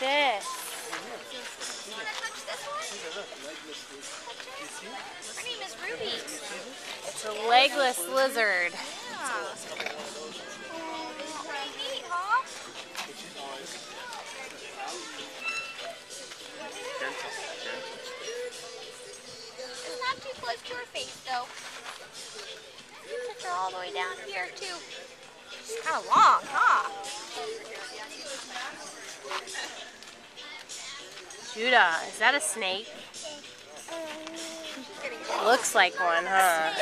this. Her name is Ruby. It's a legless lizard. Yeah. close to her face, though. Touch her all the way down here, too. She's kind of long, huh? Judah, is that a snake? Looks like one, huh?